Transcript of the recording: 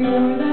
more than